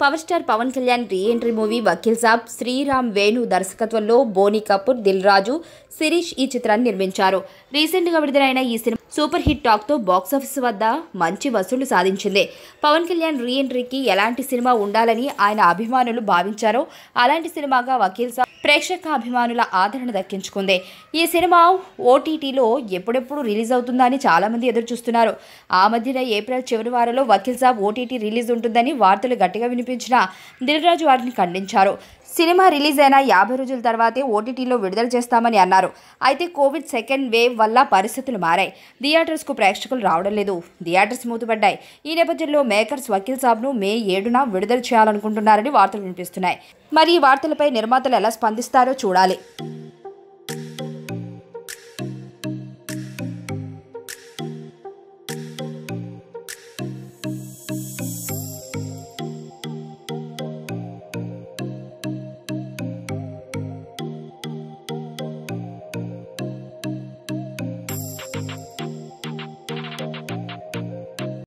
Power star Pawan Kalyan re entry movie Vakeel Saab Sriram Venu దర్శకత్వంలో బోనీ కపూర్ దిల్ రాజు శిరీష్ ఈ చిత్రాన్ని నిర్మించారు. రీసెంట్గా విడుదలైన ఈ సినిమా సూపర్ హిట్ టాక్తో బాక్సాఫీస్ వద్ద మంచి వసూళ్ళు సాధించింది. పవన్ కళ్యాణ్ రీ ఎంట్రీకి ఎలాంటి సినిమా ఉండాలని ఆయన అభిమానులు భావించారో అలాంటి సినిమాగా వకీల్ సాబ్ ప్రేక్షక అభిమానుల ఆదరణ దక్కించుకుంది. ఈ సినిమా ఓటీటీలో ఎప్పుడెప్పుడు రిలీజ్ అవుతుందా అని చాలామంది ఎదురు చూస్తున్నారు ఆ మధ్యన ఏప్రిల్ చివరి వారంలో వకీల్ సాబ్ ఓటీటీ రిలీజ్ ఉంటుందని వార్తలు గట్టిగా వినిపించిన దిల్రాజు వారిని ఖండించారు. సినిమా రిలీజ్ అయిన యాభై రోజుల తర్వాతే ఓటీటీలో విడుదల చేస్తామని అన్నారు. అయితే కోవిడ్ సెకండ్ వేవ్ వల్ల పరిస్థితులు మారాయి. థియేటర్స్కు ప్రేక్షకులు రావడం లేదు. థియేటర్స్ మూతపడ్డాయి. ఈ నేపథ్యంలో మేకర్స్ వకీల్ సాబ్ను మే ఏడున విడుదల చేయాలనుకుంటున్నారని వార్తలు వినిపిస్తున్నాయి. మరి ఈ వార్తలపై నిర్మాతలు ఎలా స్పందిస్తారో చూడాలి.